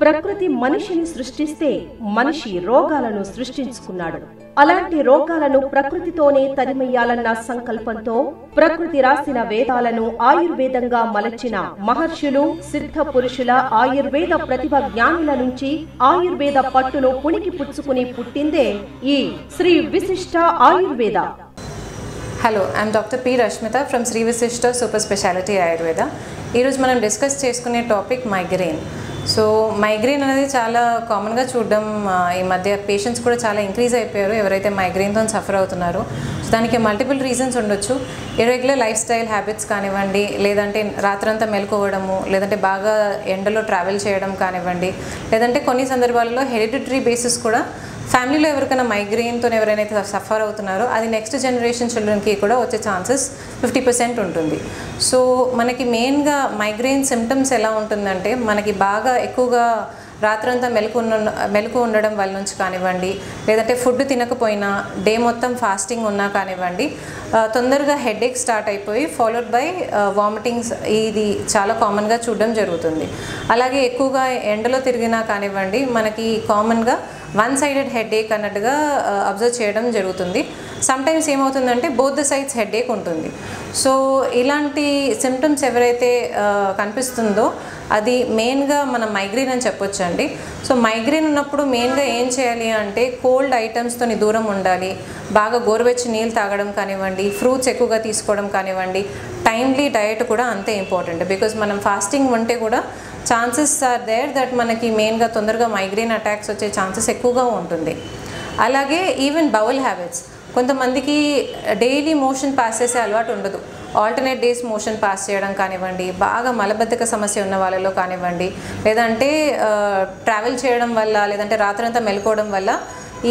ప్రకృతి మనిషిని సృష్టిస్తే మనిషి రోగాలను సృష్టించుకున్నాడు. అలాంటి రోగాలను ప్రకృతితోనే తరిమెయ్యాలన్న సంకల్పంతో ప్రకృతి రాసిన వేదాలను ఆయుర్వేదంగా మలచిన మహర్షులు సిద్ధ పురుషుల ఆయుర్వేద ప్రతిభ జ్ఞానుల నుంచి ఆయుర్వేద పట్టును పుణికి పుచ్చుకుని పుట్టిందే ఈ Shri Vishishta Ayurveda. Hello I'm doctor P Rashmita from Shri Vishishta super speciality Ayurveda ఈరోజు మనం డిస్కస్ చేసుకునే టాపిక్ మైగ్రెయిన్ సో మైగ్రేన్ అనేది చాలా కామన్గా చూడడం ఈ మధ్య పేషెంట్స్ కూడా చాలా ఇంక్రీజ్ అయిపోయారు. ఎవరైతే మైగ్రేన్తో సఫర్ అవుతున్నారో సో దానికి మల్టిపుల్ రీజన్స్ ఉండొచ్చు. ఇరెగ్యులర్ లైఫ్ స్టైల్ హ్యాబిట్స్ కానివ్వండి లేదంటే రాత్రంతా మెలుకోవడము లేదంటే బాగా ఎండలో ట్రావెల్ చేయడం కానివ్వండి లేదంటే కొన్ని సందర్భాలలో హెరిడిటరీ బేసిస్ కూడా ఫ్యామిలీలో ఎవరికైనా మైగ్రెయిన్తో ఎవరైనా సఫర్ అవుతున్నారో అది నెక్స్ట్ జనరేషన్ చిల్డ్రన్కి కూడా వచ్చే ఛాన్సెస్ ఫిఫ్టీ పర్సెంట్ ఉంటుంది. సో మనకి మెయిన్గా మైగ్రెయిన్ సిమ్టమ్స్ ఎలా ఉంటుందంటే మనకి బాగా ఎక్కువగా రాత్రంతా మెలకు ఉన్న మెలకు ఉండడం వల్ల నుంచి కానివ్వండి లేదంటే ఫుడ్ తినకపోయినా డే మొత్తం ఫాస్టింగ్ ఉన్నా కానివ్వండి తొందరగా హెడేక్ స్టార్ట్ అయిపోయి ఫాలోడ్ బై వామిటింగ్స్ ఇది చాలా కామన్గా చూడడం జరుగుతుంది. అలాగే ఎక్కువగా ఎండలో తిరిగినా కానివ్వండి మనకి కామన్గా వన్ సైడెడ్ హెడేక్ అన్నట్టుగా అబ్జర్వ్ చేయడం జరుగుతుంది. సమ్టైమ్స్ ఏమవుతుందంటే బోత్ ద సైడ్స్ హెడేక్ ఉంటుంది. సో ఇలాంటి సిమ్టమ్స్ ఎవరైతే కనిపిస్తుందో అది మెయిన్గా మనం మైగ్రేన్ అని చెప్పొచ్చు అండి సో మైగ్రేన్ ఉన్నప్పుడు మెయిన్గా ఏం చేయాలి అంటే కోల్డ్ ఐటమ్స్తో దూరం ఉండాలి. బాగా గోరువెచ్చి నీళ్ళు తాగడం కానివ్వండి ఫ్రూట్స్ ఎక్కువగా తీసుకోవడం కానివ్వండి టైమ్లీ డయట్ కూడా అంతే ఇంపార్టెంట్ బికాజ్ మనం ఫాస్టింగ్ ఉంటే కూడా ఛాన్సెస్ ఆర్ దేర్ దట్ మనకి మెయిన్గా తొందరగా మైగ్రేన్ అటాక్స్ వచ్చే ఛాన్సెస్ ఎక్కువగా ఉంటుంది. అలాగే ఈవెన్ బౌల్ హ్యాబిట్స్ కొంతమందికి డైలీ మోషన్ పాస్ చేసే అలవాటు ఉండదు. ఆల్టర్నేట్ డేస్ మోషన్ పాస్ చేయడం కానివ్వండి బాగా మలబద్ధక సమస్య ఉన్న వాళ్ళలో కానివ్వండి లేదంటే ట్రావెల్ చేయడం వల్ల లేదంటే రాత్రంతా మెలుకోవడం వల్ల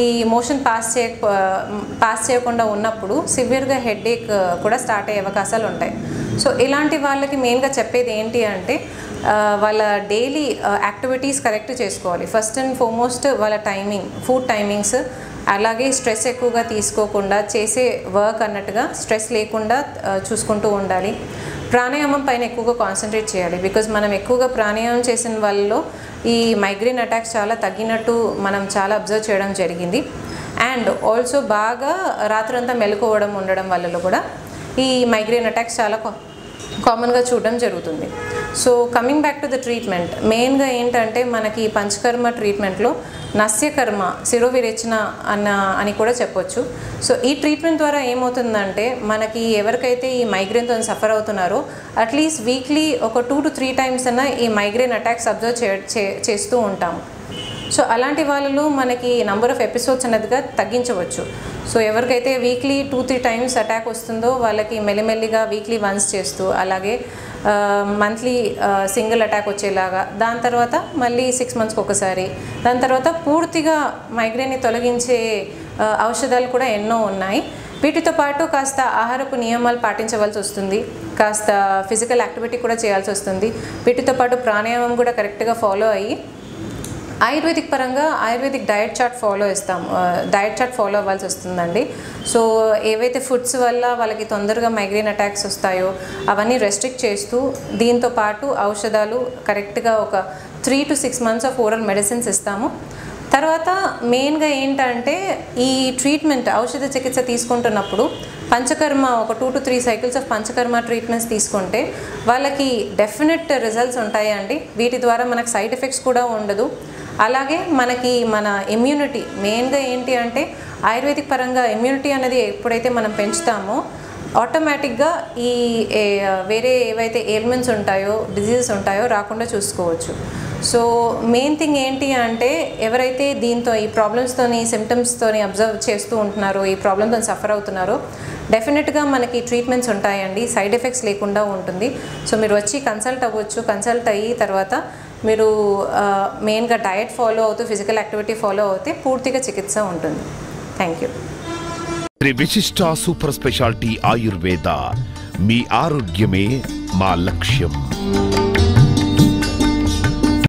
ఈ మోషన్ పాస్ చేయ పాస్ చేయకుండా ఉన్నప్పుడు సివియర్గా హెడేక్ కూడా స్టార్ట్ అయ్యే అవకాశాలు ఉంటాయి. సో ఇలాంటి వాళ్ళకి మెయిన్గా చెప్పేది ఏంటి అంటే వాళ్ళ డైలీ యాక్టివిటీస్ కరెక్ట్ చేసుకోవాలి. ఫస్ట్ అండ్ ఫార్మోస్ట్ వాళ్ళ టైమింగ్ ఫుడ్ టైమింగ్స్ అలాగే స్ట్రెస్ ఎక్కువగా తీసుకోకుండా చేసే వర్క్ అన్నట్టుగా స్ట్రెస్ లేకుండా చూసుకుంటూ ఉండాలి. ప్రాణాయామం పైన ఎక్కువగా కాన్సన్ట్రేట్ చేయాలి. బికాజ్ మనం ఎక్కువగా ప్రాణాయామం చేసిన వాళ్ళలో ఈ మైగ్రేన్ అటాక్స్ చాలా తగ్గినట్టు మనం చాలా అబ్జర్వ్ చేయడం జరిగింది. అండ్ ఆల్సో బాగా రాత్రంతా మెలకువడం ఉండడం వల్ల కూడా ఈ మైగ్రేన్ అటాక్స్ చాలా కామన్గా చూడడం జరుగుతుంది. So coming back to the treatment మెయిన్గా ఏంటంటే మనకి పంచకర్మ ట్రీట్మెంట్లో నస్యకర్మ శిరోవిరేచన అన్న అని కూడా చెప్పొచ్చు. సో ఈ ట్రీట్మెంట్ ద్వారా ఏమవుతుందంటే మనకి ఎవరికైతే ఈ మైగ్రేన్తో సఫర్ అవుతున్నారో అట్లీస్ట్ వీక్లీ ఒక టూ టు త్రీ టైమ్స్ అన్న ఈ మైగ్రేన్ అటాక్స్ అబ్జర్వ్ చే చే- చేస్తూ ఉంటాము. సో అలాంటి వాళ్ళలో మనకి నంబర్ ఆఫ్ ఎపిసోడ్స్ అనేదిగా తగ్గించవచ్చు. సో ఎవరికైతే weekly two three times attack వస్తుందో వాళ్ళకి మెల్లిమెల్లిగా వీక్లీ వన్స్ చేస్తూ అలాగే మంత్లీ సింగిల్ అటాక్ వచ్చేలాగా దాని తర్వాత మళ్ళీ సిక్స్ మంత్స్కి ఒకసారి దాని తర్వాత పూర్తిగా మైగ్రేన్ని తొలగించే ఔషధాలు కూడా ఎన్నో ఉన్నాయి. వీటితో పాటు కాస్త ఆహారపు నియమాలు పాటించవలసి వస్తుంది. కాస్త ఫిజికల్ యాక్టివిటీ కూడా చేయాల్సి వస్తుంది. వీటితో పాటు ప్రాణాయామం కూడా కరెక్ట్గా ఫాలో అయ్యి ఆయుర్వేదిక్ పరంగా ఆయుర్వేదిక్ డయట్ చార్ట్ ఫాలో ఇస్తాం డయట్ చార్ట్ ఫాలో అవ్వాల్సి వస్తుందండి. సో ఏవైతే ఫుడ్స్ వల్ల వాళ్ళకి తొందరగా మైగ్రేన్ అటాక్స్ వస్తాయో అవన్నీ రెస్ట్రిక్ట్ చేస్తూ దీంతో పాటు ఔషధాలు కరెక్ట్గా ఒక three to six months of oral medicines ఇస్తాము. తర్వాత మెయిన్గా ఏంటంటే ఈ ట్రీట్మెంట్ ఔషధ చికిత్స తీసుకుంటున్నప్పుడు పంచకర్మ ఒక two to three cycles of panchakarma treatments తీసుకుంటే వాళ్ళకి డెఫినెట్ రిజల్ట్స్ ఉంటాయి అండి వీటి ద్వారా మనకు సైడ్ ఎఫెక్ట్స్ కూడా ఉండదు. అలాగే మనకి మన ఇమ్యూనిటీ మెయిన్గా ఏంటి అంటే ఆయుర్వేదిక్ పరంగా ఇమ్యూనిటీ అనేది ఎప్పుడైతే మనం పెంచుతామో ఆటోమేటిక్గా ఈ ఏ- వేరే ఏవైతే ఎయిల్మెంట్స్ ఉంటాయో డిజీజెస్ ఉంటాయో రాకుండా చూసుకోవచ్చు. సో మెయిన్ థింగ్ ఏంటి అంటే ఎవరైతే దీంతో ఈ ప్రాబ్లమ్స్తోని సిమ్టమ్స్తోని అబ్జర్వ్ చేస్తూ ఉంటున్నారో ఈ ప్రాబ్లమ్తో సఫర్ అవుతున్నారో డెఫినెట్గా మనకి ట్రీట్మెంట్స్ ఉంటాయండి. సైడ్ ఎఫెక్ట్స్ లేకుండా ఉంటుంది. సో మీరు వచ్చి కన్సల్ట్ అవ్వచ్చు. కన్సల్ట్ అయ్యి తర్వాత మీరు మెయిన్గా డయట్ ఫాలో అవుతూ ఫిజికల్ యాక్టివిటీ ఫాలో అవుతే పూర్తిగా చికిత్స ఉంటుంది. Thank you Shri Vishishta super speciality Ayurveda. మీ ఆరోగ్యమే మా లక్ష్యం.